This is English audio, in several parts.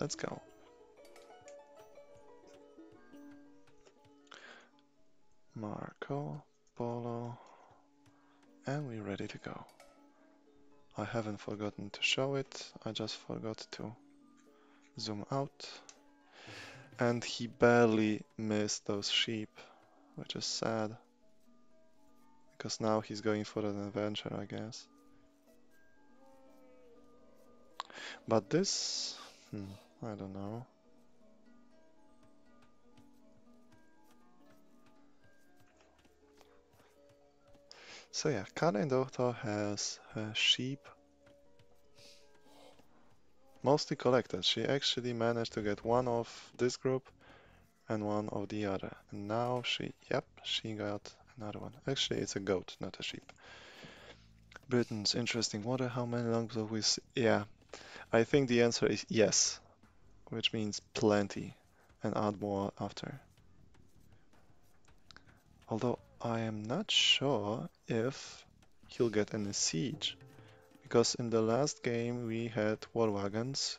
let's go. Marco, Polo, and we're ready to go. I haven't forgotten to show it, I just forgot to zoom out. And he barely missed those sheep, which is sad. Because now he's going for an adventure, I guess. But this, hmm, I don't know. So yeah, Calynndohtor has her sheep mostly collected. She actually managed to get one of this group and one of the other. And now she, yep, she got another one. Actually, it's a goat, not a sheep. Britain's interesting water. How many we see? Yeah, I think the answer is yes, which means plenty, and add more after. Although I am not sure if he'll get any siege, because in the last game we had war wagons,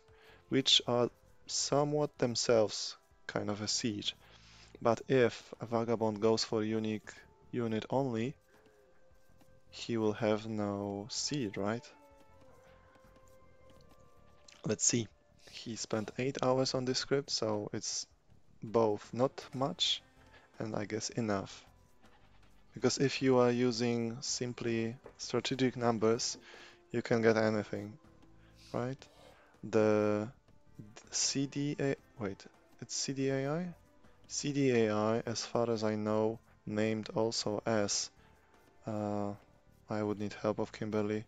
which are somewhat themselves kind of a siege. But if a vagabond goes for unique unit only, he will have no siege, right? Let's see. He spent 8 hours on this script, so it's both not much and I guess enough. Because if you are using simply strategic numbers, you can get anything, right? The CDA, wait, it's CDAI? CDAI, as far as I know, named also as, uh, I would need help of Kimberly,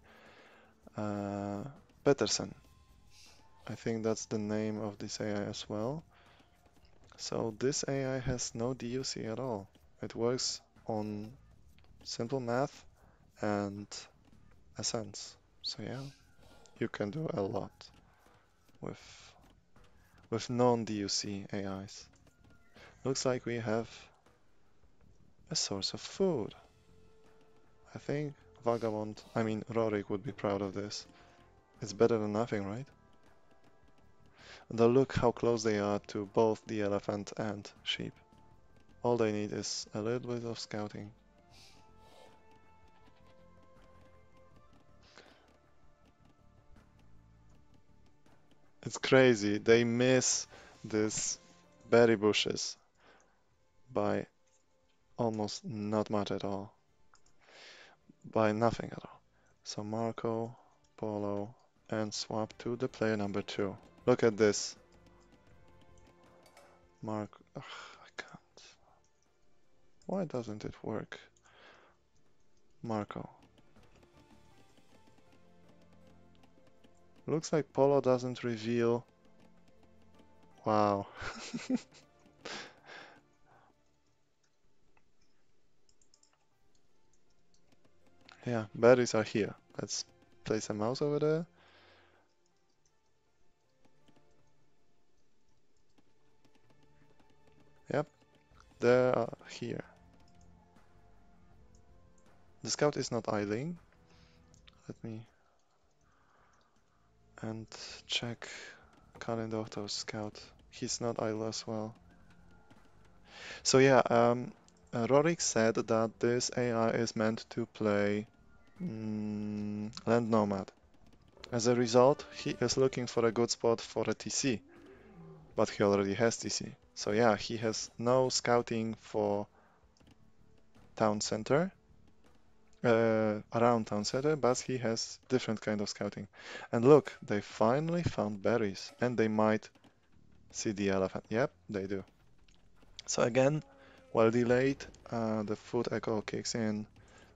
uh, Peterson. I think that's the name of this AI as well. So this AI has no DUC at all. It works on simple math and a sense. So yeah, you can do a lot with with non-DUC AIs. Looks like we have a source of food. I think Vagabond, I mean Rorrik would be proud of this. It's better than nothing, right? And look how close they are to both the elephant and sheep. All they need is a little bit of scouting. It's crazy. They miss these berry bushes by almost not much at all. By nothing at all. So Marco, Polo, and swap to the player number two. Look at this. Mark, ugh, I can't. Why doesn't it work? Marco. Looks like Polo doesn't reveal. Wow. yeah, batteries are here. Let's place a mouse over there. They are here. The scout is not idling. Let me and check Calynndohtor scout. He's not idle as well. So yeah, um, uh, Rorrik said that this AI is meant to play mm, Land Nomad. As a result, he is looking for a good spot for a TC, but he already has TC. So yeah, he has no scouting for town center, uh, around town center, but he has different kind of scouting. And look, they finally found berries, and they might see the elephant. Yep, they do. So again, while delayed, uh, the food echo kicks in.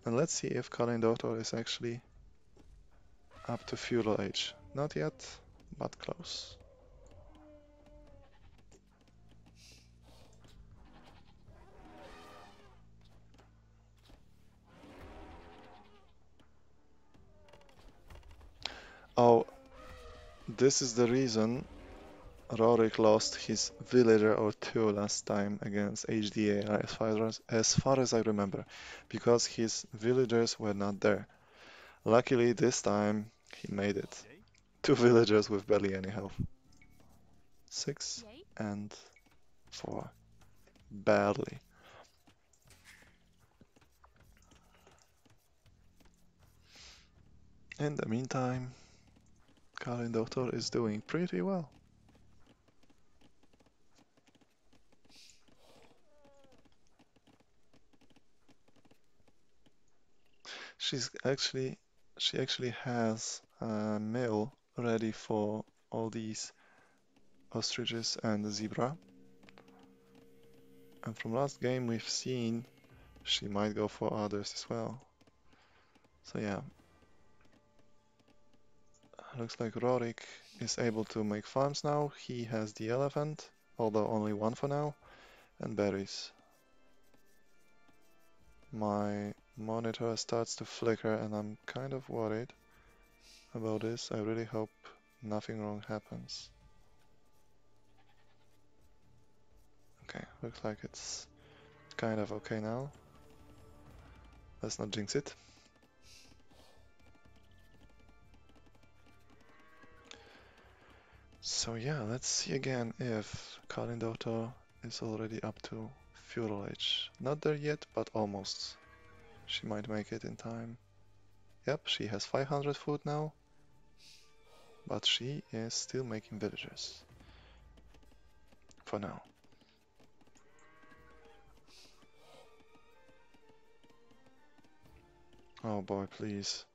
And let's see if Calynndohtor is actually up to feudal age. Not yet, but close. Oh, this is the reason Rorrik lost his villager or two last time against HDA, as far as, as far as I remember, because his villagers were not there. Luckily, this time he made it. Two villagers with barely any health. six and four. Barely. In the meantime, Calynndohtor is doing pretty well. She's actually, she actually has a meal ready for all these ostriches and the zebra. And from last game we've seen she might go for others as well. So yeah. Looks like Rorrik is able to make farms now. He has the elephant, although only one for now, and berries. My monitor starts to flicker and I'm kind of worried about this. I really hope nothing wrong happens. Okay, looks like it's kind of okay now. Let's not jinx it. So yeah, let's see again if Daughter is already up to feudal age. Not there yet, but almost. She might make it in time. Yep, she has 500 food now, but she is still making villagers. For now. Oh boy, please.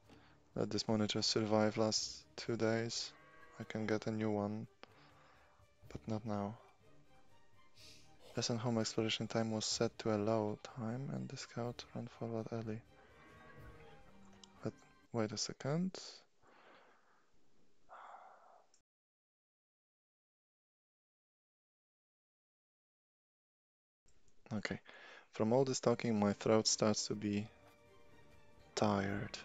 Let this monitor survive last two days. I can get a new one. But not now. Lesson home exploration time was set to a low time and the scout ran forward early. But wait a second. Okay, from all this talking my throat starts to be tired.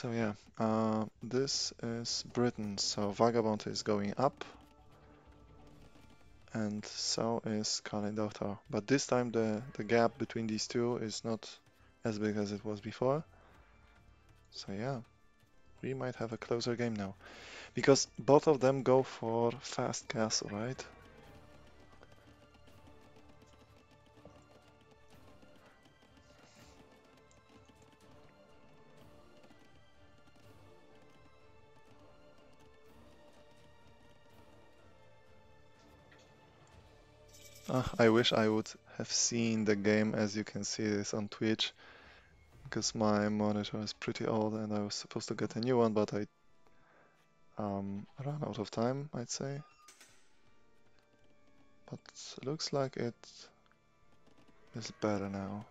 So yeah, uh, this is Britain, so Vagabond is going up and so is Calynndohtor. But this time the, the gap between these two is not as big as it was before. So yeah, we might have a closer game now. Because both of them go for fast castle, right? Uh, I wish I would have seen the game as you can see this on Twitch because my monitor is pretty old and I was supposed to get a new one but I um, ran out of time I'd say. But looks like it is better now.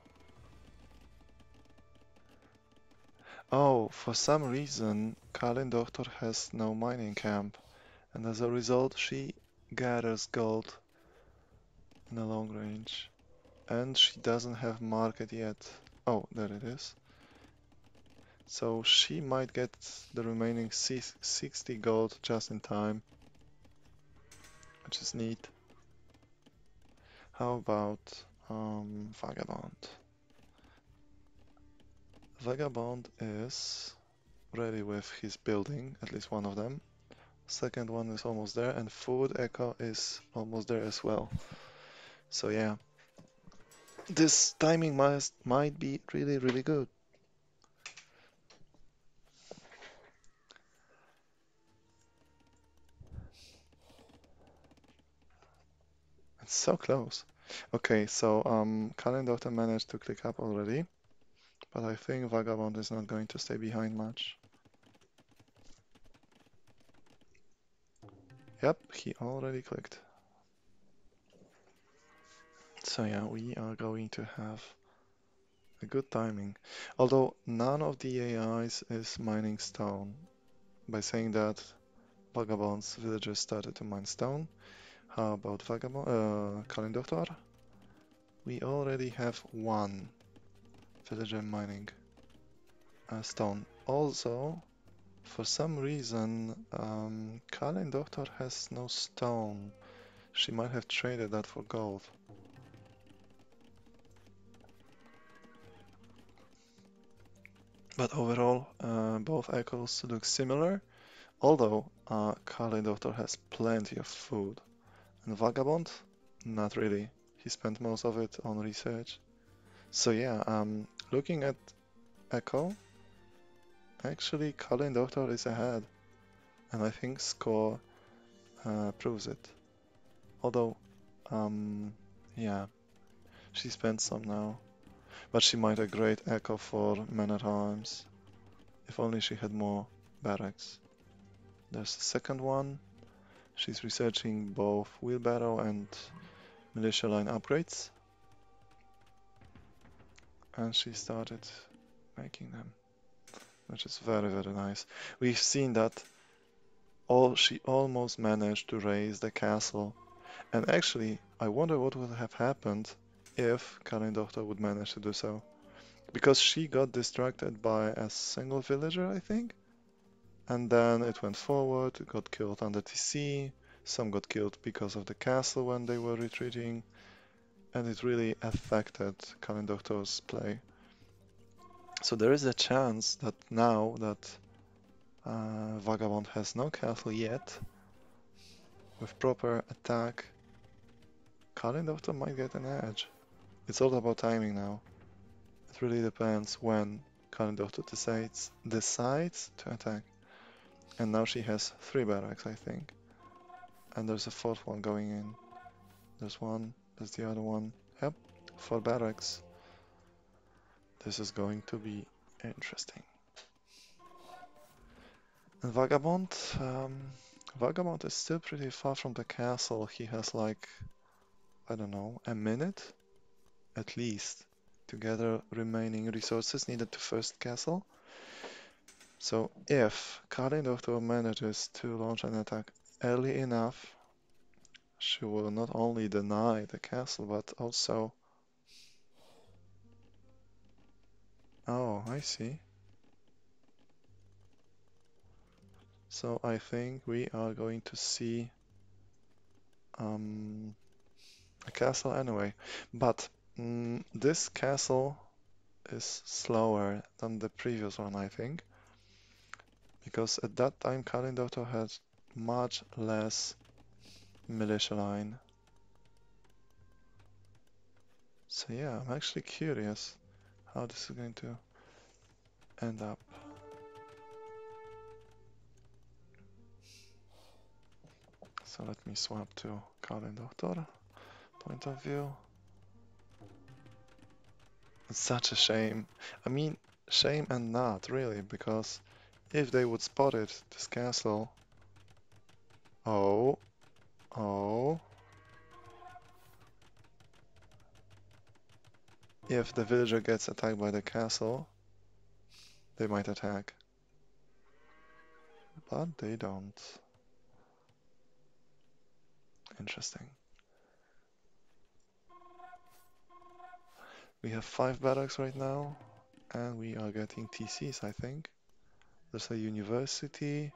Oh, for some reason Calynndohtor has no mining camp and as a result she gathers gold in the long range. And she doesn't have market yet. Oh, there it is. So she might get the remaining 60 gold just in time. Which is neat. How about um, Vagabond? Vagabond is ready with his building, at least one of them. Second one is almost there, and Food Echo is almost there as well. So yeah, this timing must might be really really good. It's so close. Okay, so um, Doctor managed to click up already, but I think Vagabond is not going to stay behind much. Yep, he already clicked. So yeah, we are going to have a good timing. Although none of the AIs is mining stone. By saying that, Vagabond's villagers started to mine stone. How about Vagabond, uh, Calynndohtor? We already have one villager mining uh, stone. Also, for some reason, um, Calynndohtor has no stone. She might have traded that for gold. But overall, uh, both echoes look similar, although uh, Calynndohtor has plenty of food. And Vagabond, not really. He spent most of it on research. So yeah, um, looking at Echo, actually Calynndohtor is ahead. And I think score uh, proves it. Although, um, yeah, she spent some now. But she might a great echo for men at arms. If only she had more barracks. There's the second one. She's researching both wheelbarrow and militia line upgrades. And she started making them, which is very, very nice. We've seen that all she almost managed to raise the castle. And actually, I wonder what would have happened if Calynndohtor would manage to do so. Because she got distracted by a single villager, I think. And then it went forward, got killed under TC, some got killed because of the castle when they were retreating, and it really affected Doctor's play. So there is a chance that now that uh, Vagabond has no castle yet, with proper attack, Calynndohtor might get an edge. It's all about timing now. It really depends when Calynndohtor decides, decides to attack. And now she has three barracks, I think. And there's a fourth one going in. There's one, there's the other one. Yep, four barracks. This is going to be interesting. And Vagabond, um, Vagabond is still pretty far from the castle. He has like, I don't know, a minute at least to gather remaining resources needed to first castle. So if Calynndohtor manages to launch an attack early enough, she will not only deny the castle, but also... Oh, I see. So I think we are going to see um, a castle anyway. But Mm, this castle is slower than the previous one, I think. Because at that time Calynndohtor had much less militia line. So yeah, I'm actually curious how this is going to end up. So let me swap to Calynndohtor point of view. It's such a shame. I mean, shame and not, really, because if they would spot it, this castle... Oh. Oh. If the villager gets attacked by the castle, they might attack. But they don't. Interesting. We have five barracks right now, and we are getting TCs, I think. There's a university,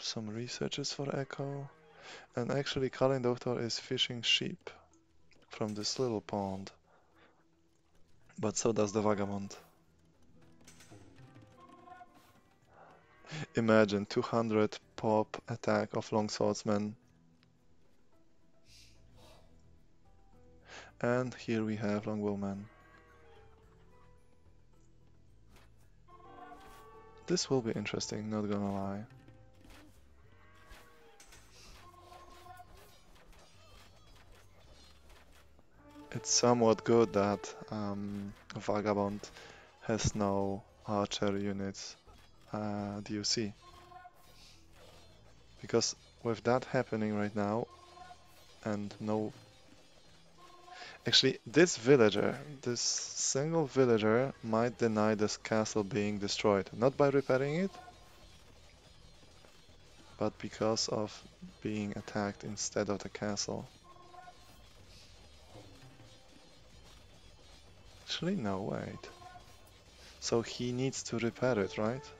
some researchers for Echo, and actually Calynndohtor is fishing sheep from this little pond. But so does the Vagabond. Imagine 200 pop attack of long And here we have Longbowman. This will be interesting, not gonna lie. It's somewhat good that um, Vagabond has no archer units uh, DUC. Because with that happening right now, and no Actually, this villager, this single villager might deny this castle being destroyed. Not by repairing it, but because of being attacked instead of the castle. Actually, no, wait. So he needs to repair it, right?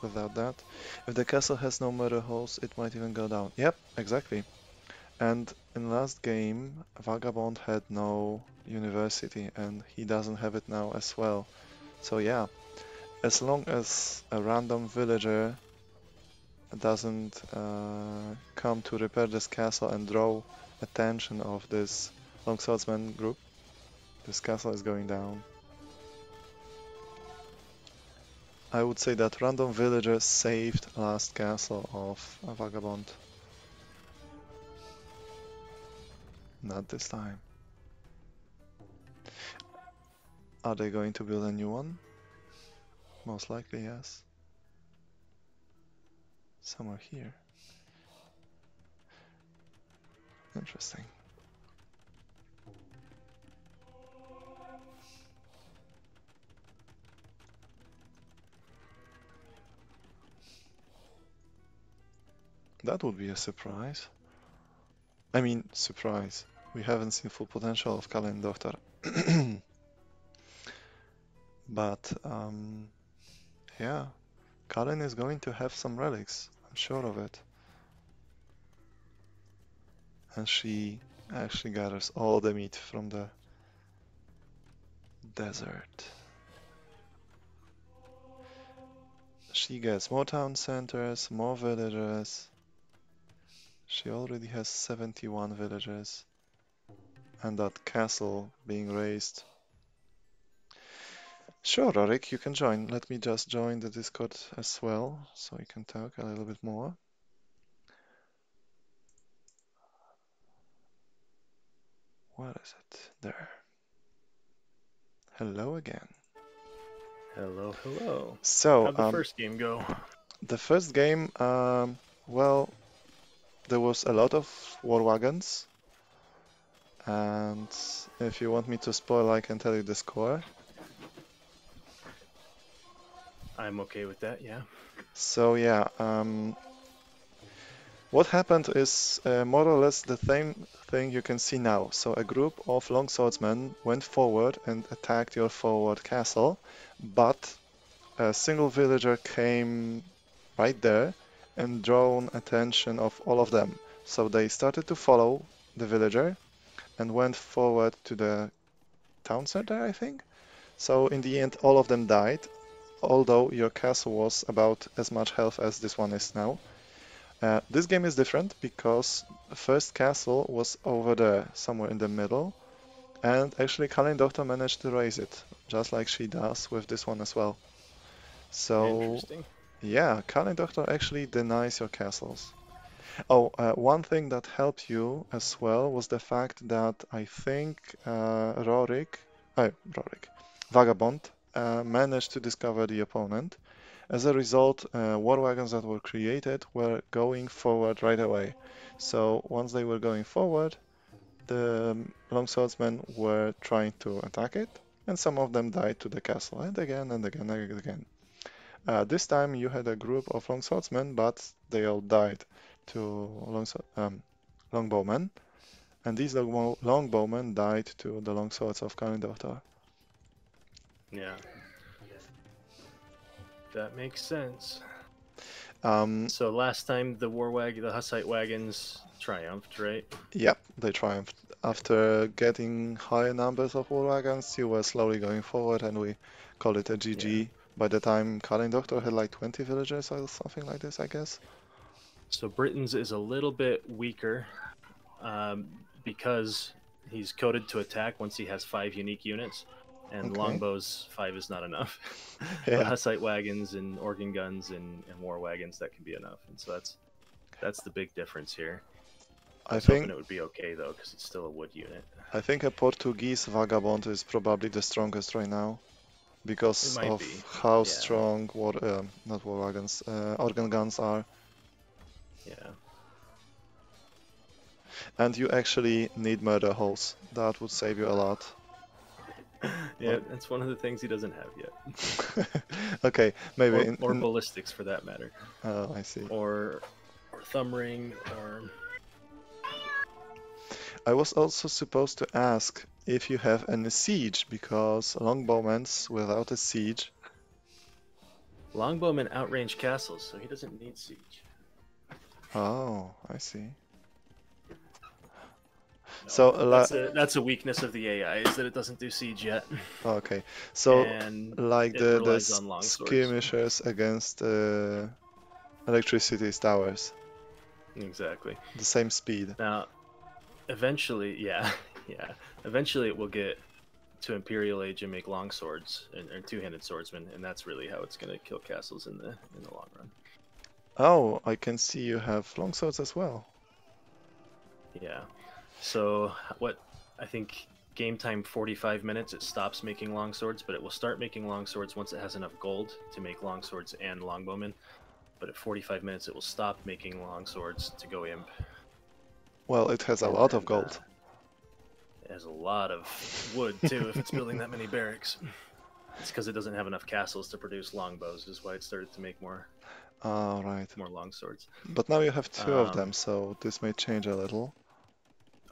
Without that. If the castle has no murder holes, it might even go down. Yep, exactly. And in last game, Vagabond had no university, and he doesn't have it now as well. So yeah, as long as a random villager doesn't uh, come to repair this castle and draw attention of this longswordsman group, this castle is going down. I would say that random villager saved last castle of vagabond. Not this time. Are they going to build a new one? Most likely, yes. Somewhere here. Interesting. That would be a surprise. I mean, surprise. We haven't seen full potential of Calynndohtor. but, um, yeah, Kalin is going to have some relics. I'm sure of it. And she actually gathers all the meat from the desert. She gets more town centers, more villagers. She already has 71 villagers. And that castle being raised. Sure, Rorrik, you can join. Let me just join the Discord as well, so we can talk a little bit more. Where is it? There. Hello again. Hello, hello. So, How'd the um, first game go? the first game, um, well, there was a lot of war wagons. And if you want me to spoil, I can tell you the score. I'm okay with that, yeah. So yeah, um, what happened is uh, more or less the same thing you can see now. So a group of longswordsmen went forward and attacked your forward castle, but a single villager came right there and drawn attention of all of them. So they started to follow the villager and went forward to the town center, I think. So in the end, all of them died, although your castle was about as much health as this one is now. Uh, this game is different because the first castle was over there, somewhere in the middle, and actually Calynndohtor managed to raise it, just like she does with this one as well. So yeah, Calynndohtor actually denies your castles. Oh, uh, one thing that helped you as well was the fact that I think uh, Rorrik, uh, Rorrik, Vagabond uh, managed to discover the opponent. As a result, uh, war wagons that were created were going forward right away. So once they were going forward, the um, longswordsmen were trying to attack it, and some of them died to the castle, and again and again and again. Uh, this time you had a group of longswordsmen, but they all died to longsword, um, longbowmen, and these long longbowmen died to the longswords of Calynndohtor. Yeah. That makes sense. Um, So last time the war wagon, the Hussite wagons triumphed, right? Yep, they triumphed. After getting higher numbers of war wagons, you were slowly going forward, and we called it a GG. By the time Calynndohtor had like 20 villagers or something like this, I guess. So Britain's is a little bit weaker um, because he's coded to attack once he has five unique units, and Okay. longbows five is not enough. but Yeah, Hussite wagons and organ guns and, and war wagons that can be enough, and so that's that's the big difference here. I I was think it would be okay though, because it's still a wood unit. I think a Portuguese vagabond is probably the strongest right now because of be, how yeah. strong war um, not war wagons uh, organ guns are, Yeah. and you actually need murder holes. That would save you a lot. Yeah, that's one of the things he doesn't have yet. okay, maybe Or, in, or in- ballistics for that matter. oh, I see. Or or thumb ring or I was also supposed to ask if you have any siege, because longbowmen without a siege. Longbowman outrange castles, so he doesn't need siege. Oh, I see. No, So, that's, a, that's a weakness of the AI is that it doesn't do siege yet. Okay, so and like the the skirmishers against uh, electricity towers, exactly. the same speed. Now, eventually, yeah, yeah. Eventually, it will get to Imperial Age and make long swords and two-handed swordsmen, and that's really how it's going to kill castles in the in the long run. Oh, I can see you have longswords as well. Yeah. So what I think game time 45 minutes it stops making long swords, but it will start making long swords once it has enough gold to make long swords and longbowmen. But at 45 minutes it will stop making long swords to go imp. Well, it has a lot of gold. uh, it has a lot of wood too if it's building that many barracks. It's because it doesn't have enough castles to produce longbows, is why it started to make more Ah, right. more long swords. But now you have two of them, Um, so this may change a little.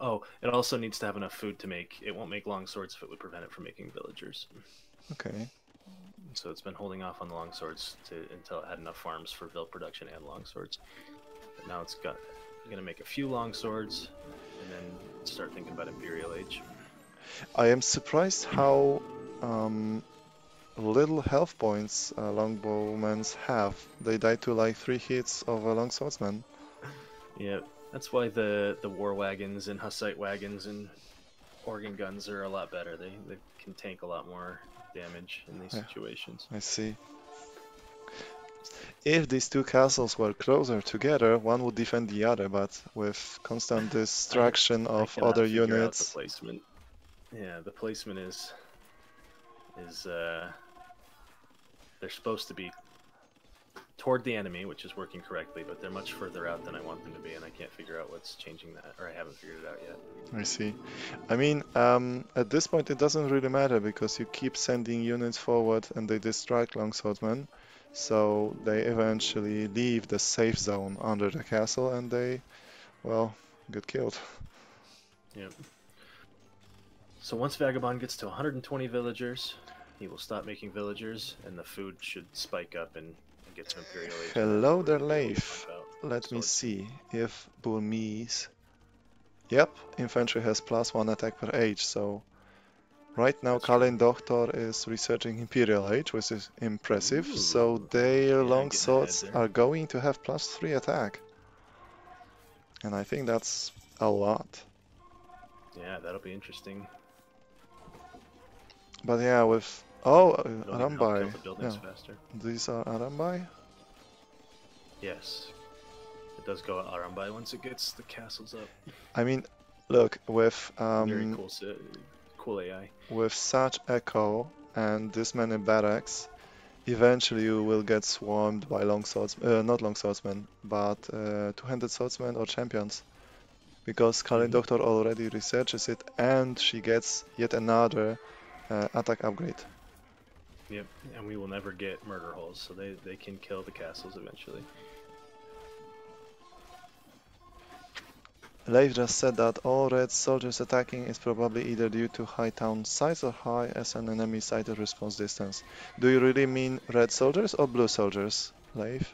Oh, it also needs to have enough food to make. It won't make long swords if it would prevent it from making villagers. Okay. So it's been holding off on the long swords to until it had enough farms for vil production and long swords. But now it's got gonna make a few long swords and then start thinking about Imperial Age. I am surprised how um, little health points uh, longbowmen have. They die to like three hits of a long swordsman. Yeah, that's why the the war wagons and Hussite wagons and organ guns are a lot better. They they can tank a lot more damage in these Yeah. situations. I see. If these two castles were closer together, one would defend the other, but with constant distraction I of other figure out the units, placement. Yeah, the placement is is uh they're supposed to be toward the enemy, which is working correctly, but they're much further out than I want them to be, and I can't figure out what's changing that, or I haven't figured it out yet. I see. I mean, um, at this point it doesn't really matter because you keep sending units forward and they distract longswordmen, so they eventually leave the safe zone under the castle and they, well, get killed. Yep. So once Vagabond gets to 120 villagers, he will stop making villagers, and the food should spike up and, and get to Imperial Age. Hello there, be able to Leif. Let me see if Burmese. Yep, infantry has plus one attack per age, so right now. Calynndohtor is researching Imperial Age, which is impressive. So their yeah, long swords are going to have plus three attack. And I think that's a lot. Yeah, that'll be interesting. But yeah, with oh, uh, It'll even help kill Arambai. the Yeah, faster. these are Arambai. Yes. It does go Arambai once it gets the castles up. I mean, look with Um, Very cool, cool AI. with such echo and this many barracks, eventually you will get swarmed by long swords, uh, not long swordsmen, but uh, two-handed swordsmen or champions. Because Kalin Mhm. Doctor already researches it and she gets yet another uh, attack upgrade. Yep, and we will never get murder holes, so they, they can kill the castles eventually. Leif just said that all red soldiers attacking is probably either due to high town size or high as an enemy sighted response distance. Do you really mean red soldiers or blue soldiers, Leif?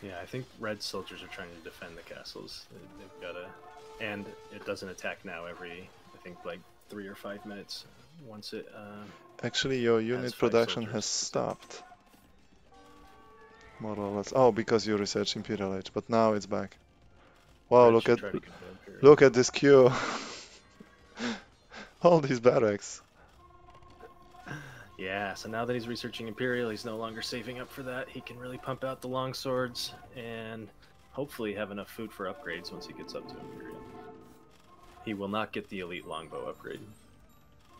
Yeah, I think red soldiers are trying to defend the castles. They- They've got to, and it doesn't attack now every, I think, like three or five minutes. Once it, uh, Actually, your unit production soldiers. has stopped. More or less. Oh, because you researched Imperial Age, but now it's back. Wow, red look at try to get the Imperial. look at this queue. All these barracks. Yeah, so now that he's researching Imperial, he's no longer saving up for that. He can really pump out the long swords and hopefully have enough food for upgrades once he gets up to Imperial. He will not get the elite longbow upgrade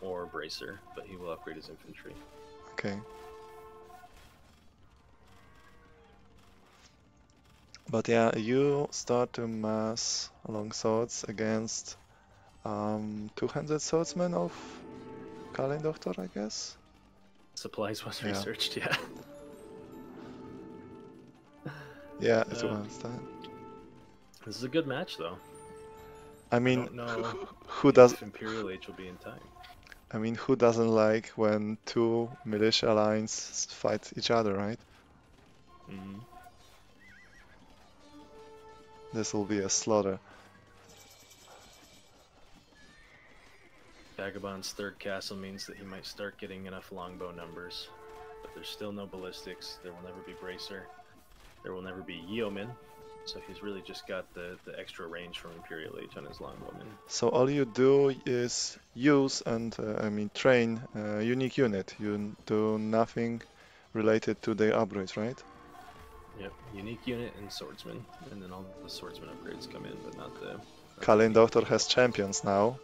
or bracer, but he will upgrade his infantry. Okay. But yeah, you start to mass long swords against um, two-handed swordsmen of Calynndohtor, I guess. Supplies was Yeah. researched, yeah. Yeah, it's Uh, was that. This is a good match, though. I I mean, don't know who, who does? if Imperial Age will be in time. I mean, who doesn't like when two militia lines fight each other, right? hmm This will be a slaughter. Vagabond's third castle means that he might start getting enough longbow numbers, but there's still no ballistics. There will never be bracer. There will never be yeoman. So he's really just got the, the extra range from Imperial Age on his longbowmen. So all you do is use and uh, I mean train a unique unit. You do nothing related to the upgrades, right? Yep, unique unit and swordsman, and then all the swordsman upgrades come in, but not the. Calynndohtor has champions now.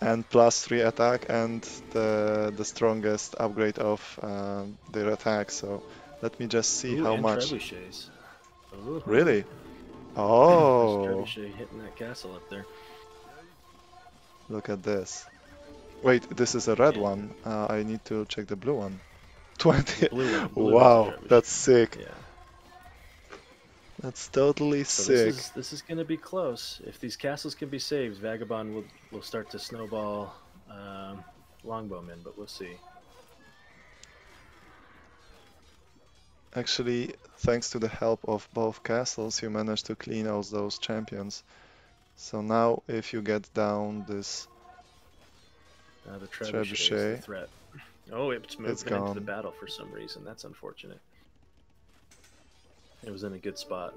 And plus 3 attack and the the strongest upgrade of um, their attack. So let me just see Ooh, how much. trebuchets. Ooh. Really? Oh, trebuchet hitting that castle up there. look at this. Wait, this is a red Yeah. one. Uh, I need to check the blue one. 20. Blue one. blue Wow, that's sick. Yeah. That's totally So sick. this is this is gonna be close. If these castles can be saved, Vagabond will will start to snowball um, longbowmen, but we'll see. Actually, thanks to the help of both castles, you managed to clean out those champions. So now, if you get down this, Uh, the trebuchet, is the threat. Oh, it's moved It's into the battle for some reason. That's unfortunate. It was in a good spot.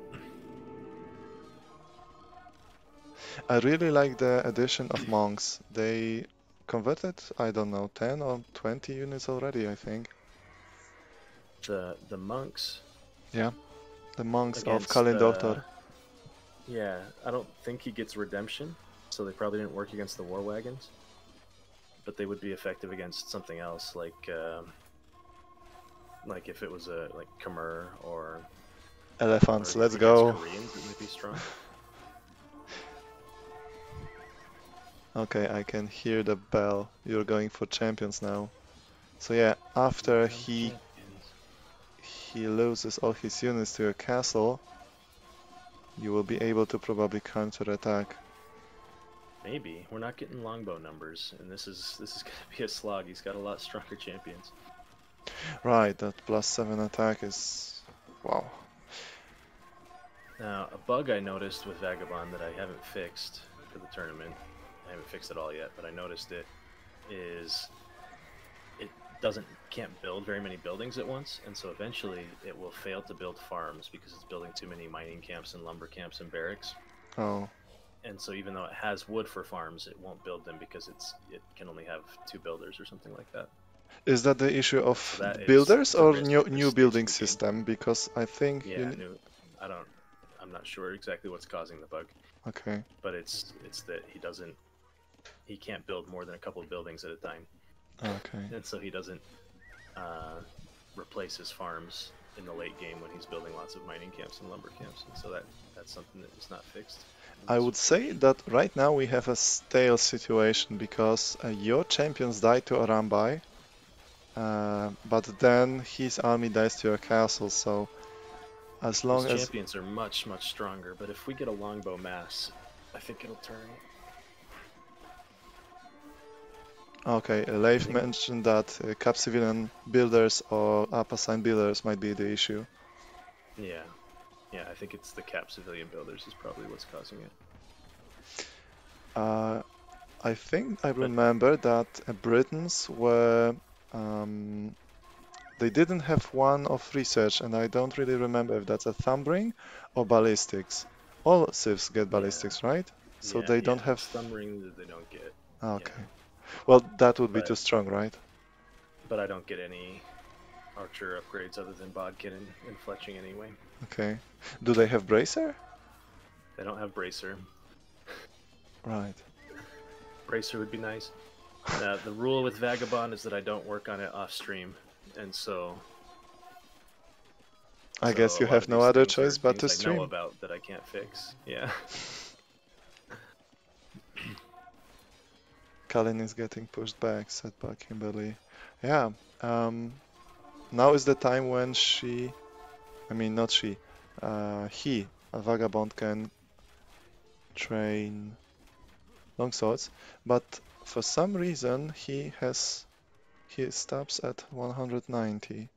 I really like the addition of monks. They converted, I don't know, 10 or 20 units already, I think. The the monks Yeah, The monks of against, Kalin uh, Yeah, I don't think he gets redemption, so they probably didn't work against the war wagons. But they would be effective against something else, like um, like if it was a like Khmer or, Elephants, or let's go. Koreans, it might be strong. Okay, I can hear the bell. You're going for champions now. So yeah, after he. He loses all his units to your castle, you will be able to probably counter-attack. Maybe we're not getting longbow numbers, and this is this is gonna be a slog. He's got a lot stronger champions. Right, that plus 7 attack is... wow. Now, a bug I noticed with Vagabond that I haven't fixed for the tournament, I haven't fixed it all yet, but I noticed it, is it doesn't can't build very many buildings at once, and so eventually it will fail to build farms because it's building too many mining camps and lumber camps and barracks. Oh, And so even though it has wood for farms, it won't build them because it's it can only have two builders or something like that. is that the issue of That builders or new new building system? Because I think Yeah, ne- no, I don't. I'm not sure exactly what's causing the bug. Okay, but it's it's that he doesn't he can't build more than a couple of buildings at a time okay. and so he doesn't uh, replace his farms in the late game when he's building lots of mining camps and lumber camps and so that that's something that is not fixed I would say that right now we have a stale situation because uh, your champions die to Arambai, uh, but then his army dies to your castle. So as long His as champions are much much stronger but if we get a longbow mass i think it'll turn okay, Leif mentioned that uh, cap civilian builders or up assigned builders might be the issue. yeah yeah i think it's the cap civilian builders is probably what's causing it Uh, I think I remember that uh, Britons were um, they didn't have one of research, and I don't really remember if that's a thumb ring or ballistics. All civs get ballistics, right? So Yeah, they don't yeah, have. thumb ring that they don't get Okay. Well, that would be But- too strong, right? but i don't get any archer upgrades other than bodkin and, and fletching anyway Okay. Do they have bracer? They don't have bracer. Right. Bracer would be nice. Uh, the rule with Vagabond is that I don't work on it off stream, and so. I so guess you have no other choice but to I know stream. about that I can't fix. Yeah. Kalin is getting pushed back, said by Kimberly. Yeah, um, now is the time when she, I mean, not she, uh, he a vagabond can train longswords, but for some reason he has he stops at 190.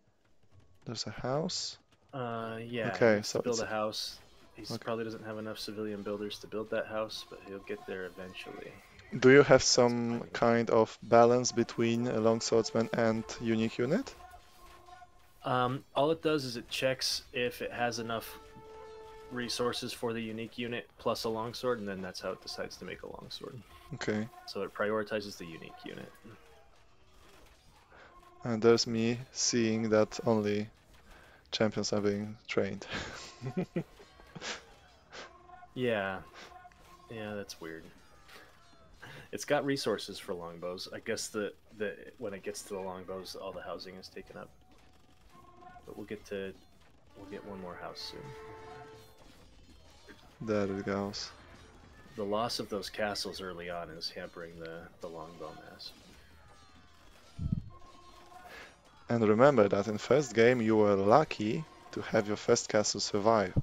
There's a house. Uh, yeah. Okay, he needs to so build a house. He Okay. probably doesn't have enough civilian builders to build that house, but he'll get there eventually. Do you have some kind of balance between a longswordsman and unique unit? Um, all it does is it checks if it has enough resources for the unique unit plus a longsword, and then that's how it decides to make a longsword. Okay. So it prioritizes the unique unit. And there's me seeing that only champions are being trained. Yeah, yeah, that's weird. It's got resources for longbows. I guess the the when it gets to the longbows, all the housing is taken up. But we'll get to we'll get one more house soon. there it goes. The loss of those castles early on is hampering the the longbow mass. And remember that in first game you were lucky to have your first castle survive.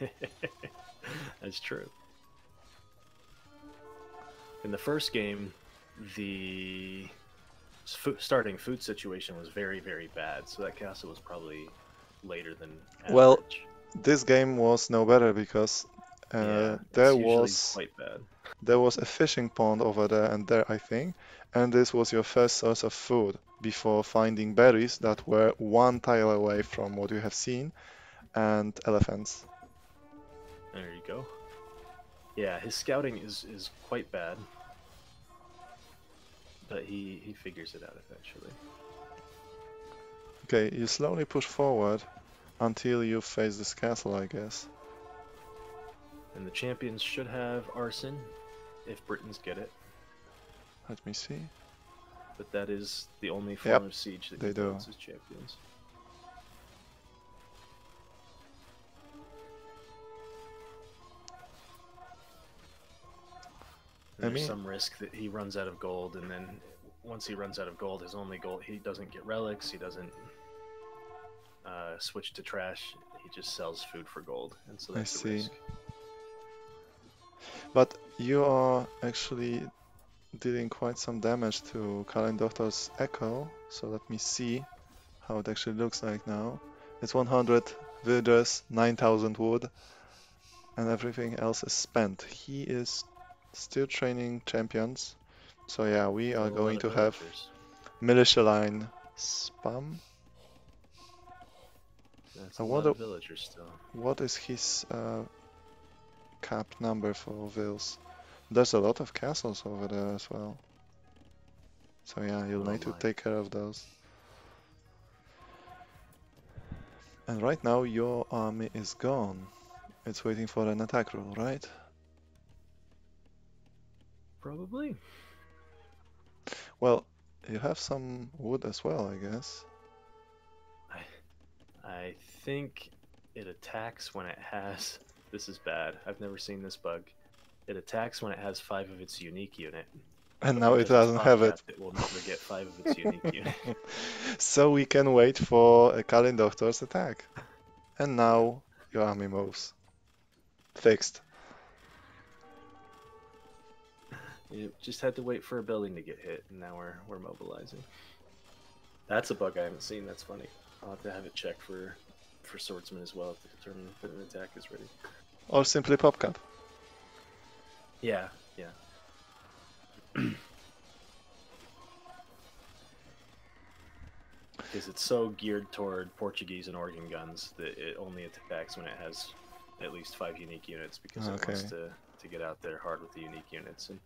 That's true. In the first game, the starting food situation was very, very bad, so that castle was probably later than average. Well, This game was no better because uh, yeah, there was quite bad. there was a fishing pond over there and there I think, and this was your first source of food before finding berries that were one tile away from what you have seen, and elephants. There you go. Yeah, his scouting is is quite bad, but he he figures it out eventually. Okay, you slowly push forward until you face this castle, I guess. And the champions should have arson if Britons get it. Let me see. but that is the only form Yep, of siege that they do. as champions. I There's mean- some risk that he runs out of gold, and then once he runs out of gold, his only gold, he doesn't get relics, he doesn't uh, switch to trash, he just sells food for gold, and so I that's a see. risk. But you are actually dealing quite some damage to Kalendor's Echo, so let me see how it actually looks like now. It's 100 villagers, 9000 wood, and everything else is spent. He is still training champions, so yeah, we are going to have militia line spam. That's I wonder-. What is his uh, cap number for Vils? There's a lot of castles over there as well. So yeah, you'll Oh need to take care of those. And right now your army is gone. It's waiting for an attack roll, right? Probably. Well, you have some wood as well, I guess. I I think it attacks when it has. This is bad. I've never seen this bug. It attacks when it has five of its unique unit. And but now it doesn't have it. It will never get five of its unique unit. so we can wait for a Kalendor's attack. And now your army moves. Fixed. You just had to wait for a building to get hit, and now we're we're mobilizing. That's a bug I haven't seen. That's funny. I'll have to have it checked for for swordsman as well to determine if an attack is ready. Or simply pop PopCap. Yeah, yeah. because it's so geared toward Portuguese and organ guns that it only attacks when it has at least five unique units because it wants to, to get out there hard with the unique units. And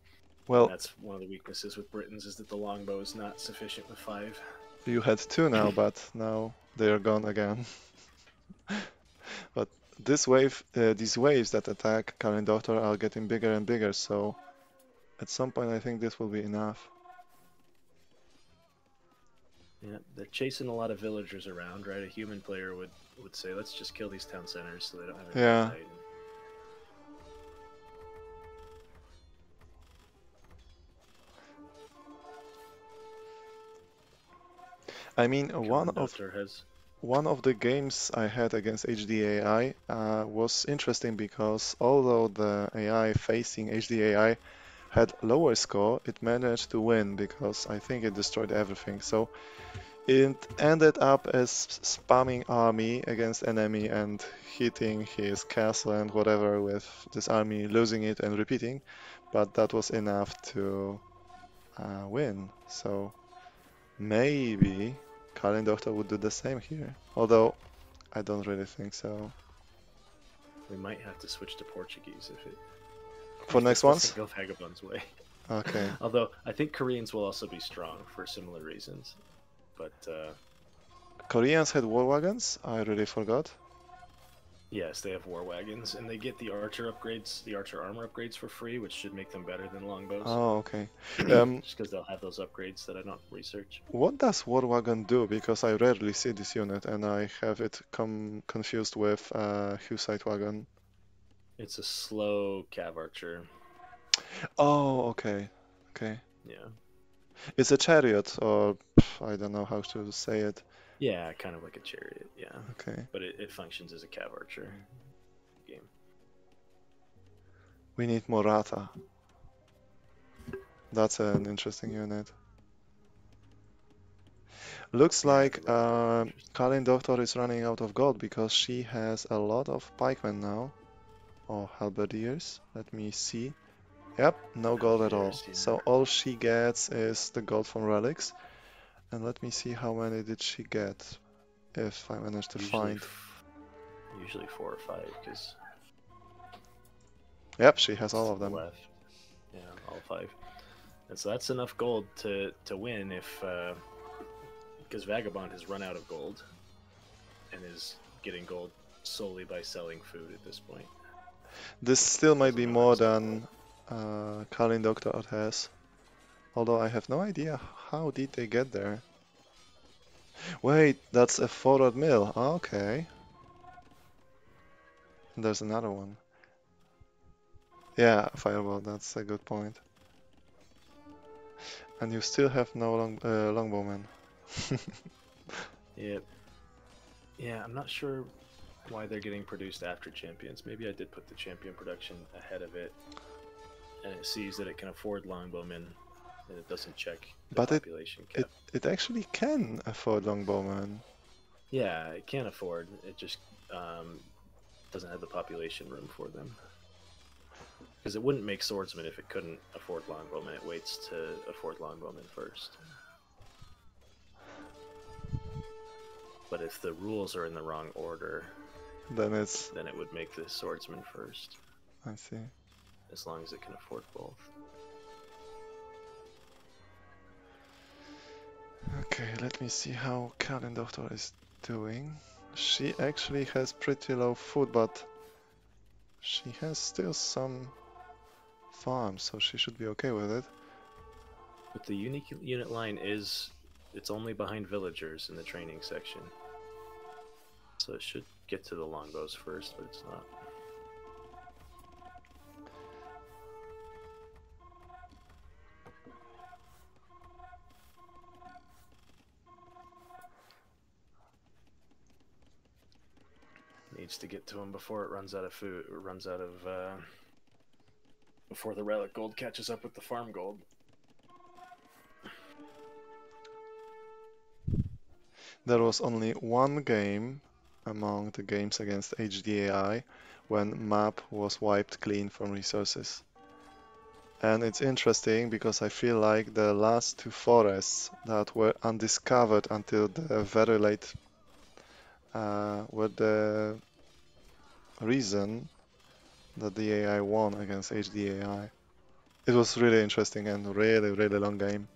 Well, that's one of the weaknesses with Britons is that the longbow is not sufficient with five. you had two now, but now they are gone again. but this wave, uh, these waves that attack Calynndohtor are getting bigger and bigger, so at some point I think this will be enough. Yeah, they're chasing a lot of villagers around, right? A human player would would say, "Let's just kill these town centers so they don't have any Yeah. I mean, one of has one of the games I had against HDAI uh, was interesting because although the AI facing HDAI had lower score, it managed to win because I think it destroyed everything. So it ended up as spamming army against enemy and hitting his castle and whatever with this army, losing it and repeating. But that was enough to uh, win. So maybe Calynndohtor would do the same here. Although I don't really think so. We might have to switch to Portuguese if it for next ones. Go Vagabond's way. Okay. Although I think Koreans will also be strong for similar reasons, but uh, Koreans had war wagons. I really forgot. Yes, they have war wagons, and they get the archer upgrades, the archer armor upgrades for free, which should make them better than longbows. Oh, okay. Um, Just because they'll have those upgrades that I don't research. What does war wagon do? Because I rarely see this unit, and I have it come confused with uh, Hussite wagon. It's a slow cav archer. Oh, okay, okay. Yeah. It's a chariot, or I don't know how to say it. Yeah, kind of like a chariot. Yeah. Okay. But it, it functions as a cav archer game. We need Morata. That's an interesting unit. Looks like uh, Calynndohtor is running out of gold because she has a lot of pikemen now. Or halberdiers. Let me see. Yep, no gold at all. So all she gets is the gold from relics. And let me see how many did she get, if I manage to usually find. Usually four or five, because. Yep, she has all of them. Left. Yeah, all five. And so that's enough gold to to win if, because uh, Vagabond has run out of gold, and is getting gold solely by selling food at this point. This still might be more than uh, Calynndohtor has. Although I have no idea how did they get there. Wait, that's a forward mill. Okay. There's another one. Yeah, fireball, that's a good point. And you still have no long uh, longbowman. yep. Yeah, I'm not sure why they're getting produced after champions. Maybe I did put the champion production ahead of it, and it sees that it can afford longbowmen and it doesn't check but population it, cap. It, it actually can afford longbowmen. Yeah, it can afford. It just um, doesn't have the population room for them. Because it wouldn't make swordsman if it couldn't afford longbowmen. It waits to afford longbowmen first. But if the rules are in the wrong order, then it's then it would make the swordsman first. I see. As long as it can afford both. Okay, let me see how Calynndohtor is doing. She actually has pretty low food, but she has still some farms, so she should be okay with it. But the unique unit line is, it's only behind villagers in the training section. So it should get to the longbows first, but it's not. Needs to get to him before it runs out of food. runs out of uh, before the relic gold catches up with the farm gold. There was only one game among the games against HDAI when map was wiped clean from resources. And it's interesting because I feel like the last two forests that were undiscovered until the very late uh, were the reason that the AI won against HDAI. It was really interesting and really, really long game.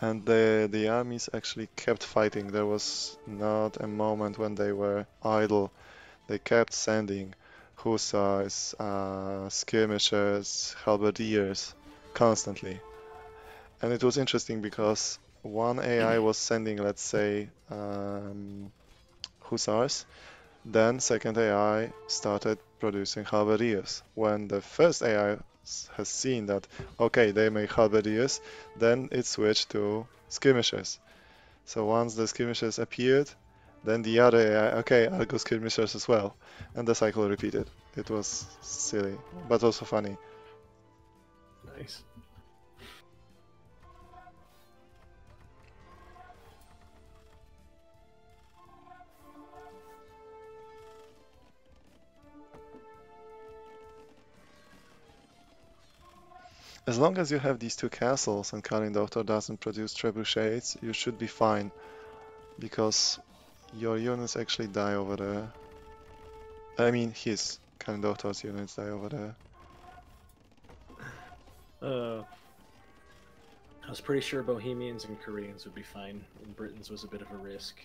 And the, the armies actually kept fighting. There was not a moment when they were idle. They kept sending hussars, uh, skirmishers, halberdiers constantly. And it was interesting because one AI was sending, let's say, um, hussars. Then second AI started producing halberdiers. When the first AI has seen that, okay, they make halberdiers, then it switched to skirmishers. So once the skirmishers appeared, then the other AI, okay, I'll go skirmishers as well. And the cycle repeated. It was silly, but also funny. Nice. As long as you have these two castles and Calynndohtor doesn't produce trebuchets, you should be fine. Because your units actually die over there. I mean, his Calynndohtor's units die over there. Uh, I was pretty sure Bohemians and Koreans would be fine, and Britons was a bit of a risk.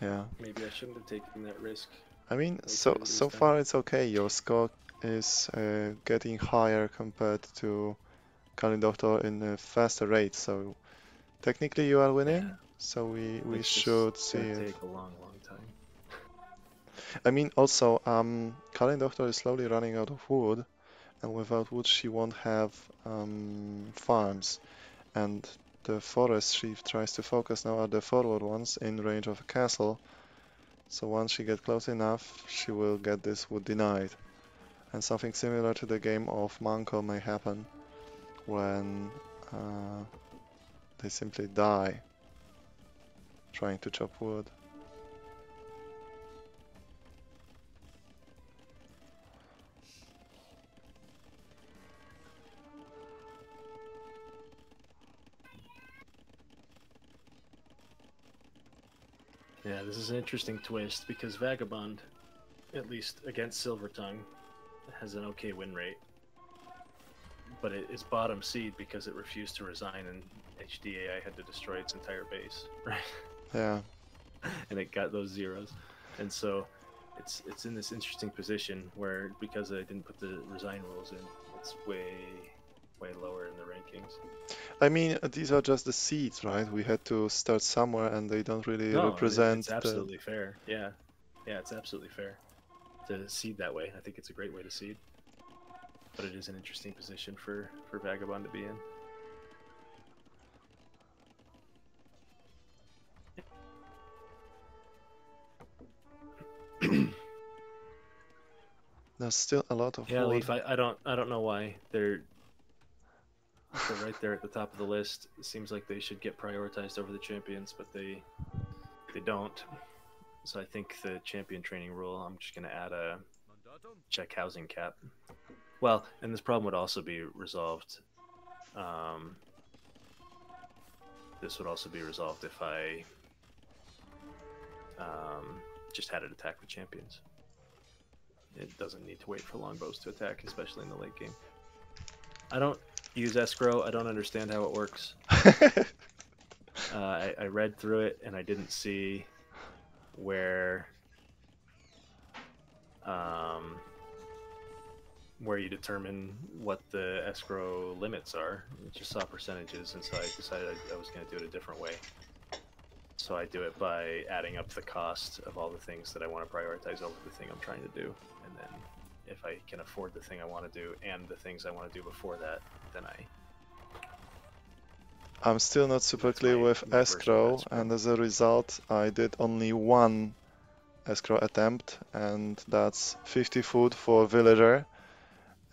Yeah. Maybe I shouldn't have taken that risk. I mean, so so far it's okay. Your score is uh, getting higher compared to Calynndohtor in a faster rate. So technically you are winning. Yeah. So we we It's should see it. take a long, long time. I mean, also, um, Calynndohtor is slowly running out of wood, and without wood she won't have um, farms. And the forest she tries to focus now are the forward ones in range of a castle. So once she gets close enough, she will get this wood denied. And something similar to the game of Manko may happen when uh, they simply die trying to chop wood. Yeah, this is an interesting twist because Vagabond, at least against Silver Tongue, has an okay win rate. But it is bottom seed because it refused to resign and HDAI had to destroy its entire base, right? Yeah. and it got those zeros. And so it's it's in this interesting position where because I didn't put the resign rules in, it's way way lower in the rankings. I mean, these are just the seeds, right? We had to start somewhere, and they don't really No, represent it's the. absolutely fair. Yeah, yeah, it's absolutely fair to seed that way. I think it's a great way to seed, but it is an interesting position for for Vagabond to be in. There's still a lot of Yeah, wood. Leaf. I, I don't I don't know why they're they're right there at the top of the list. It seems like they should get prioritized over the champions, but they they don't. So I think the champion training rule. I'm just gonna add a check housing cap. Well, and this problem would also be resolved. Um, this would also be resolved if I um, just had it attack the champions. It doesn't need to wait for longbows to attack, especially in the late game. I don't use escrow. I don't understand how it works. Uh, I, I read through it and I didn't see where um, where you determine what the escrow limits are. I just saw percentages, and so I decided I, I was going to do it a different way. So I do it by adding up the cost of all the things that I want to prioritize over the thing I'm trying to do, and then if I can afford the thing I want to do and the things I want to do before that, then I I'm still not super clear with my version of escrow, and as a result, I did only one escrow attempt, and that's 50 food for a villager.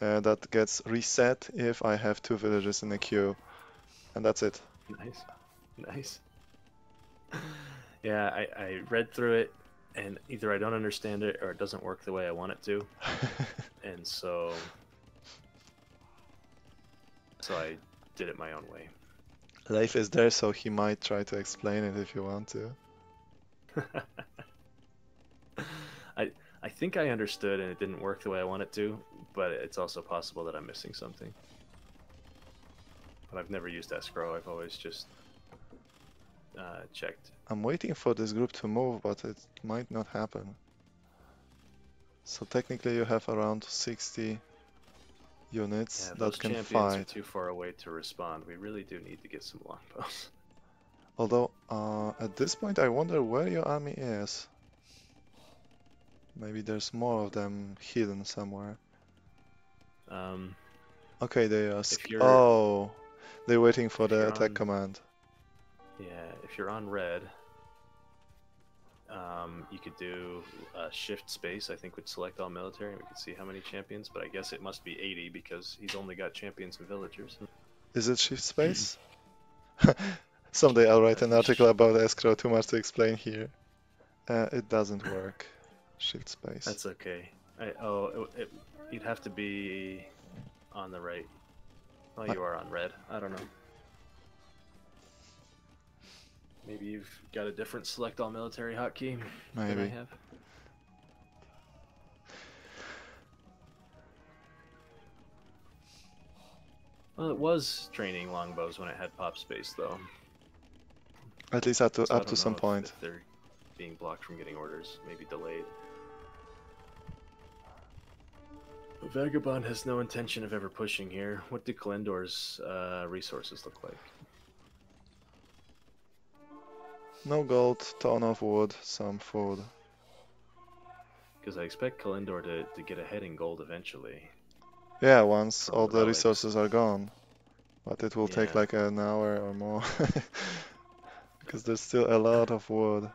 Uh, that gets reset if I have two villagers in a queue, and that's it. Nice, nice. Yeah, I, I read through it, and either I don't understand it or it doesn't work the way I want it to, and so so I did it my own way. Leif is there, so he might try to explain it if you want to. I I think I understood and it didn't work the way I want it to, but it's also possible that I'm missing something. But I've never used escrow. I've always just uh, checked. I'm waiting for this group to move, but it might not happen. So technically you have around 60 units Yeah, those that can champions are too far away to respond. We really do need to get some longbows. Although, uh, at this point I wonder where your army is. Maybe there's more of them hidden somewhere. Um, Okay, they are. If sk- you're- Oh, they're waiting for the you're attack on- command. Yeah, if you're on red, um, you could do uh, shift space. I think would select all military. and We could see how many champions, but I guess it must be 80 because he's only got champions and villagers. Is it shift space? Someday I'll write an article about escrow. Too much to explain here. Uh, it doesn't work. Shift space. That's okay. I, oh, it, it, you'd have to be on the right. Oh, you are on red. I don't know. Maybe you've got a different select all military hotkey than I Maybe. have. Well, it was training longbows when it had pop space, though. At least up to So up to some if- point. If they're being blocked from getting orders, maybe delayed. Vagabond has no intention of ever pushing here. What do Kalendor's uh, resources look like? No gold, ton of wood, some food. Because I expect Kalendor to, to get ahead in gold eventually. Yeah, once From all the relics. resources are gone. But it will take like an hour or more. because there's still a lot of wood.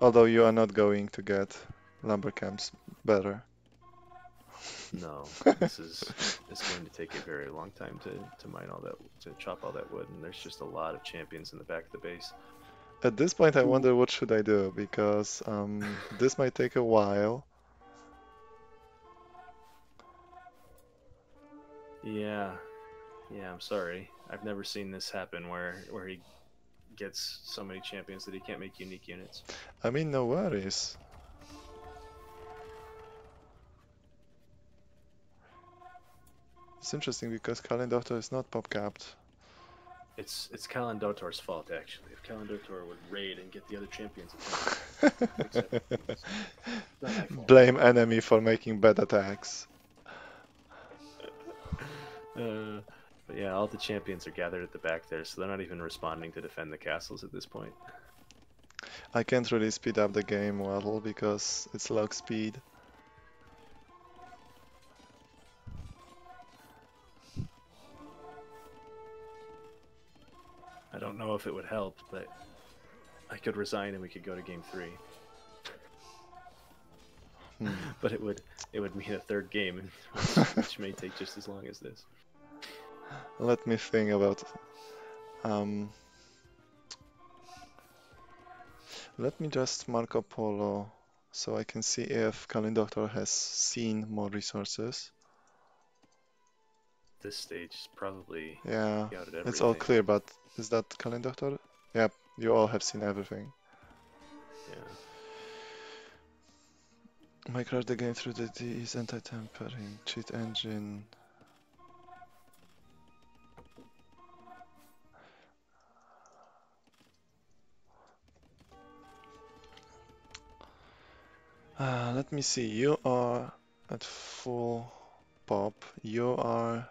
Although you are not going to get lumber camps better. No, this is it's going to take a very long time to, to mine all that to chop all that wood, and there's just a lot of champions in the back of the base. At this point I wonder what should I do because um, this might take a while. Yeah, yeah. I'm sorry. I've never seen this happen where where he gets so many champions that he can't make unique units. I mean no worries. It's interesting because Calynndohtor is not pop capped. It's it's Calynndohtor's fault actually. If Calynndohtor would raid and get the other champions. Blame enemy for making bad attacks. Uh, but yeah, all the champions are gathered at the back there, so they're not even responding to defend the castles at this point. I can't really speed up the game well because it's log speed. I don't know if it would help, but I could resign and we could go to game three. Hmm. But it would it would mean a third game, which, which may take just as long as this. Let me think about. Um, let me just Marco Polo so I can see if Calynndohtor has seen more resources. This stage is probably Yeah, it's all clear, but is that Calynndohtor? Yep, you all have seen everything. Yeah. Minecraft the game through the D is anti-tampering, cheat engine. Uh, let me see, you are at full pop, you are...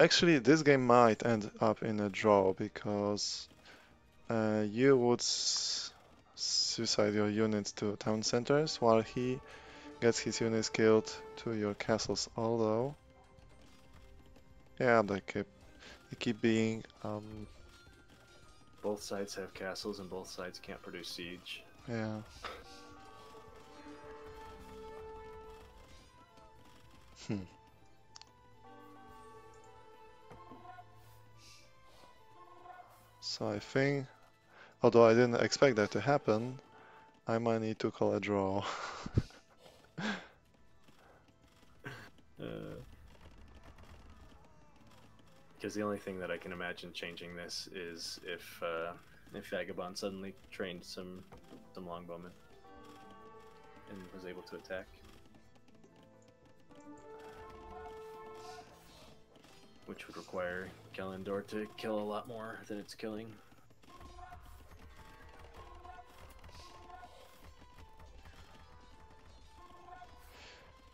Actually, this game might end up in a draw because uh, you would s- suicide your units to town centers while he gets his units killed to your castles. Although, yeah, they keep they keep being um Both sides have castles and both sides can't produce siege. yeah. Hmm. So I think, although I didn't expect that to happen, I might need to call a draw. Uh, Because the only thing that I can imagine changing this is if uh, if Vagabond suddenly trained some some longbowmen and was able to attack. Which would require Kalendor to kill a lot more than it's killing.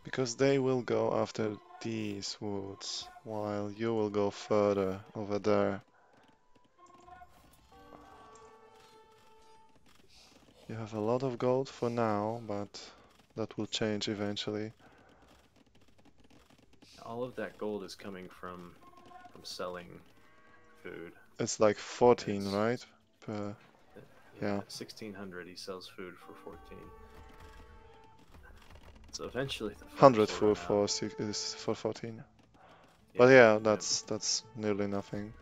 Because they will go after these woods, while you will go further over there. You have a lot of gold for now, but that will change eventually. All of that gold is coming from from selling food. It's like 14, It's- right? Per, Yeah. 1600 he sells food for 14. So eventually the 100 will food for six, is for 14. Yeah, But yeah, yeah. that's that's nearly nothing.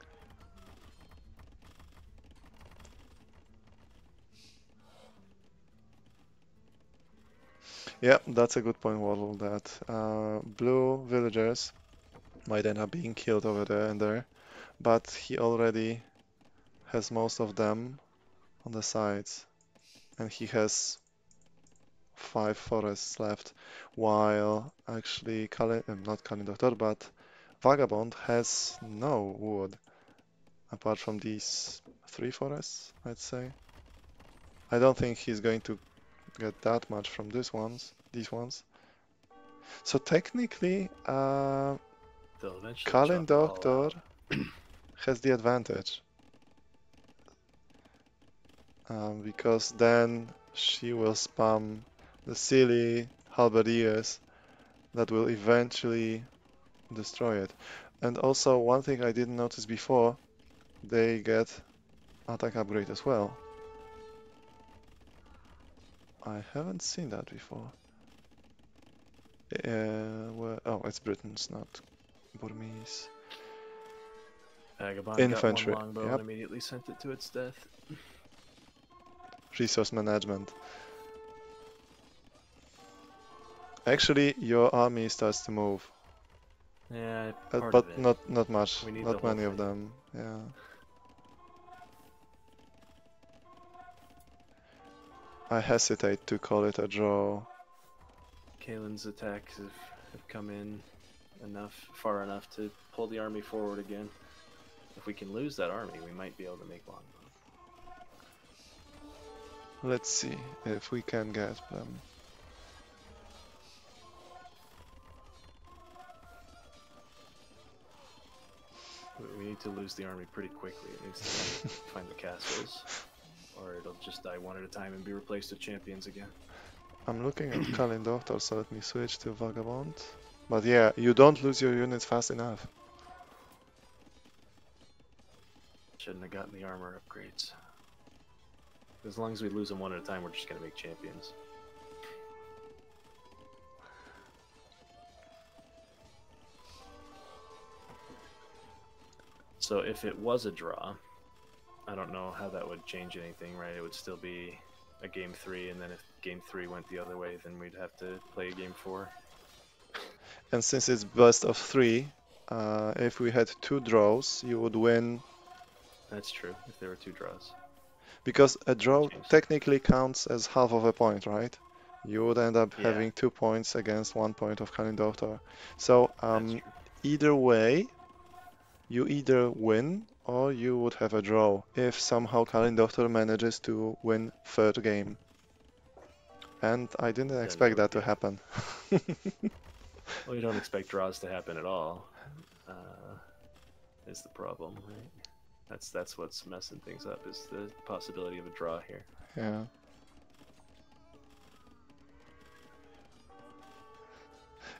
Yeah, that's a good point, Waddle, that uh, blue villagers might end up being killed over there and there, but he already has most of them on the sides, and he has five forests left, while actually Kali, um, not Calynndohtor, but Vagabond has no wood, apart from these three forests, I'd say. I don't think he's going to get that much from these ones, these ones. So technically, uh, They'll eventually Kalin chop it all Doctor has the advantage. Um, because then she will spam the silly halberdiers that will eventually destroy it. And also, one thing I didn't notice before, they get attack upgrade as well. I haven't seen that before. Uh, where, oh, it's Britons not Burmese. Vagabond Infantry, got one longbow yep. and immediately sent it to its death. resource management. Actually, your army starts to move, Yeah, uh, but not not much, not many of them. Yeah. I hesitate to call it a draw. Kalen's attacks have, have come in enough, far enough to pull the army forward again. If we can lose that army, we might be able to make longbow. Let's see if we can get them. We- need to lose the army pretty quickly. It needs to find the castles, or it'll just die one at a time and be replaced with champions again. I'm looking at Calynndohtor, so let me switch to Vagabond. But yeah, you don't lose your units fast enough. Shouldn't have gotten the armor upgrades. As long as we lose them one at a time, we're just gonna make champions. So if it was a draw, I don't know how that would change anything, right? It would still be a game three, and then if game three went the other way, then we'd have to play a game four. And since it's best of three, uh, if we had two draws, you would win That's true. If there were two draws, Because a draw Change. technically counts as half of a point, right? You would end up Yeah. having two points against one point of Calynndohtor. So um, either way, you either win or you would have a draw if somehow Calynndohtor manages to win third game. And I didn't expect that to happen. Well, you don't expect draws to happen at all. Uh, is the problem, right? That's that's what's messing things up. Is the possibility of a draw here? Yeah.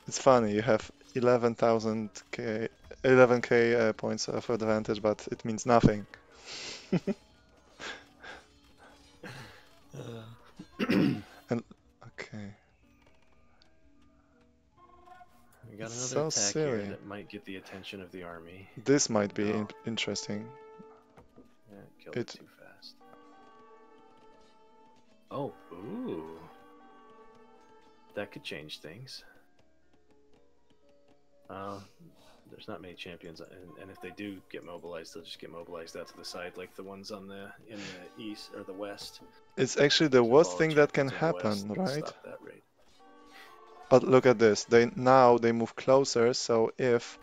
It's funny, you have 11,000 k, 11k uh, points of advantage, but it means nothing. And okay. We got another attack silly. here that might get the attention of the army. This might be No. in interesting. Yeah, it killed it, too fast. Oh, ooh. That could change things. Uh, there's not many champions, and, and if they do get mobilized, they'll just get mobilized out to the side, like the ones on the in the east or the west. It's actually the So worst thing that can champions in the happen, right? Stop that rate. But look at this. They now they move closer, so if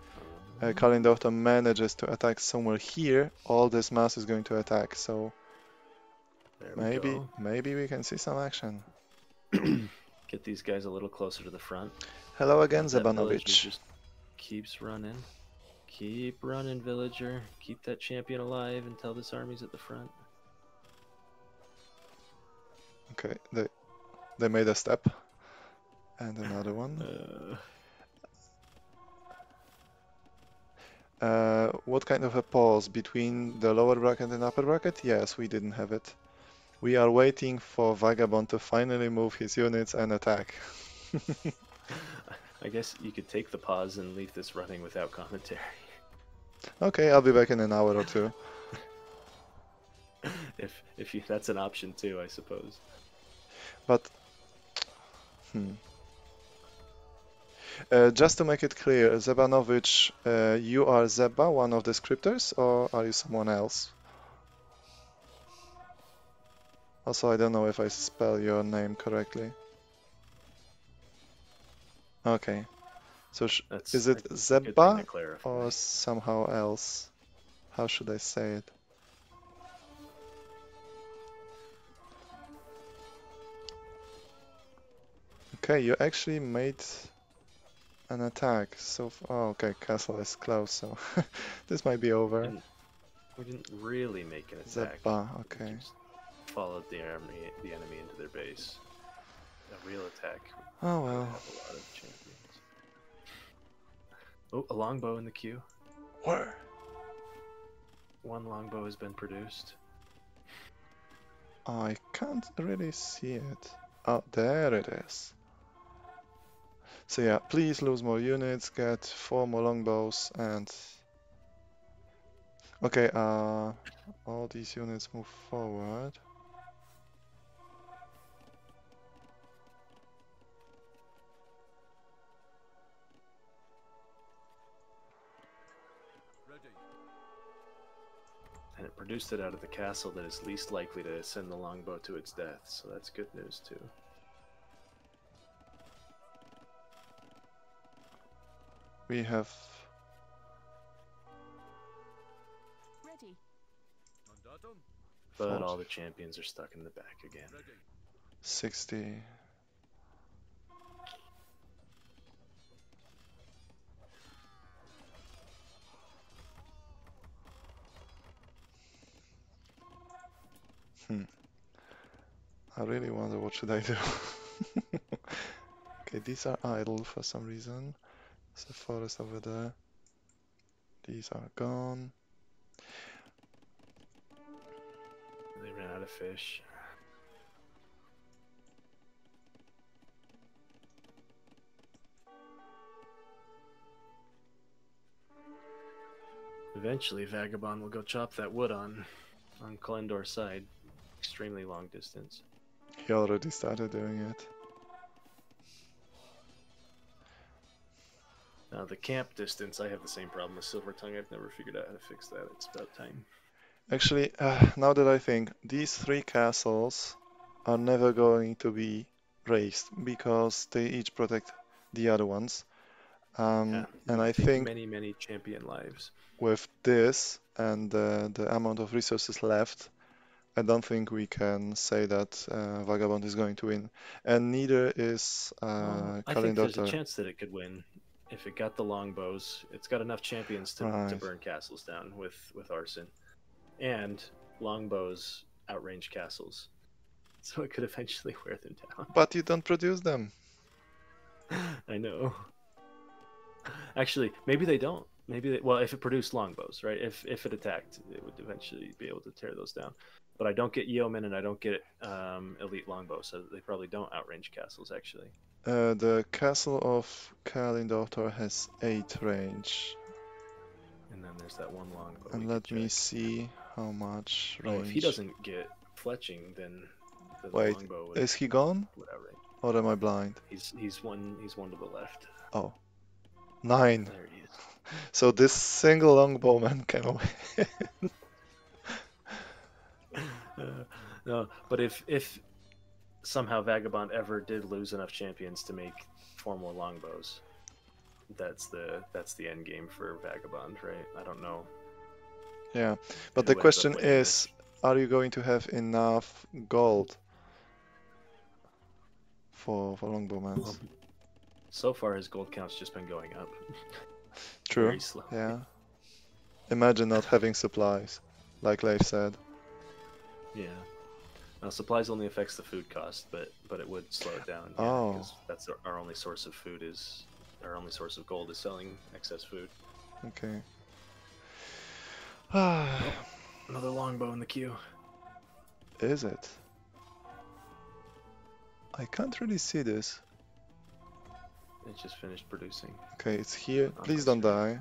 uh, Calynndohtor manages to attack somewhere here, all this mass is going to attack. So maybe go. maybe we can see some action. Get these guys a little closer to the front. Hello again, That villager Zabanovic. just keeps running. Keep running, villager. Keep that champion alive until this army's at the front. Okay, they they made a step. And another one. Uh, Uh, what kind of a pause between the lower bracket and upper bracket? Yes, we didn't have it. We are waiting for Vagabond to finally move his units and attack. I guess you could take the pause and leave this running without commentary. Okay, I'll be back in an hour or two. if if you, that's an option too, I suppose. But hmm. Uh, just to make it clear, Zebanovic, uh, you are Zeba, one of the scripters, or are you someone else? Also, I don't know if I spell your name correctly. Okay. So That's, is it I think, a good thing Zeba or somehow else? How should I say it? Okay, you actually made an attack. So, f- oh, okay, castle is close, so this might be over. And we didn't really make an attack. Zeba, okay. just followed the enemy, the enemy into their base. A real attack. Oh well. have a lot of champions. Oh, a longbow in the queue. Where? One longbow has been produced. I can't really see it. Oh, there it is. So yeah, please lose more units, get four more longbows, and okay, uh, all these units move forward. And it produced it out of the castle that is least likely to send the longbow to its death, so that's good news too. We have Ready. But all the champions are stuck in the back again. 60. Hmm. I really wonder what should I do. okay, these are idle for some reason. There's a forest over there. These are gone. They ran out of fish. Eventually, Vagabond will go chop that wood on on Kalendor's side. Extremely long distance. He already started doing it. Now, the camp distance, I have the same problem with Silver Tongue. I've never figured out how to fix that. It's about time. Actually, uh, now that I think, these three castles are never going to be raised because they each protect the other ones. Um, Yeah, and I think many, many champion lives. with this and uh, the amount of resources left, I don't think we can say that uh, Vagabond is going to win. And neither is uh, I think there's a chance that it could win if it got the longbows. It's got enough champions to, to burn castles down with with arson, and longbows outrange castles, so it could eventually wear them down. But you don't produce them. I know. Actually, maybe they don't. Maybe they, well, if it produced longbows, right? If if it attacked, it would eventually be able to tear those down. But I don't get yeomen and I don't get um, elite longbows, so they probably don't outrange castles. Actually, Uh, the castle of Calynndohtor has 8 range. and then there's that one longbow. And let me check. see how much Oh, range. if he doesn't get fletching, then the Wait, longbow Is he gone? outrage. Or am I blind? He's he's one he's one to the left. Oh. Nine. There he is. So this single longbowman can win. Uh, no, but if if somehow Vagabond ever did lose enough champions to make four more longbows, that's the that's the end game for Vagabond, right? I don't know. yeah. But the question winning is, are you going to have enough gold for for longbowmen? Well, So far, his gold count's just been going up. True. Very slow. Yeah. Imagine not having supplies, like Leif said. Yeah. Now, supplies only affects the food cost, but but it would slow it down. Oh. Because that's our, our only source of food is our only source of gold is selling excess food. Okay. Another longbow in the queue. Is it? I can't really see this. It just finished producing. Okay, it's here. Oh, Please don't right. die.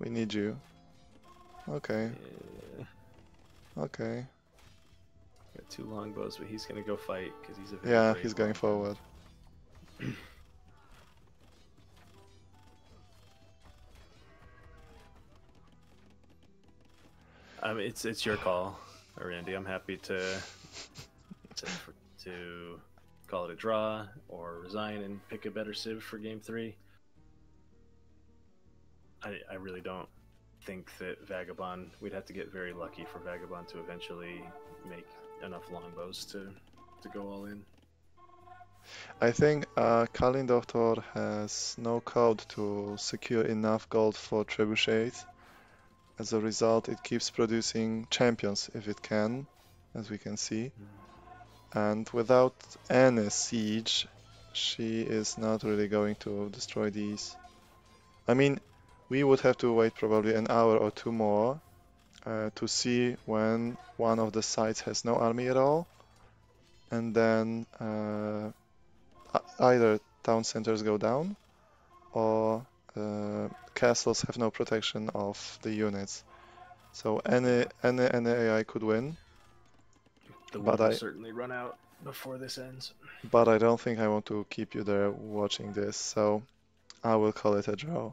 We need you. Okay, Yeah. okay. Got two longbows, but he's gonna go fight because he's a very Yeah, he's going forward. I mean, um, it's it's your call, Randy. I'm happy to to, to call it a draw or resign and pick a better civ for game three. I I really don't think that Vagabond. We'd have to get very lucky for Vagabond to eventually make enough longbows to to go all in. I think uh, Calynndohtor has no code to secure enough gold for Trebuchet. As a result, it keeps producing champions if it can, as we can see. And without any siege, she is not really going to destroy these. I mean, we would have to wait probably an hour or two more uh, to see when one of the sides has no army at all. And then uh, either town centers go down or uh, castles have no protection of the units. So any any any AI could win, The But I- certainly run out before this ends. but I don't think I want to keep you there watching this, so I will call it a draw.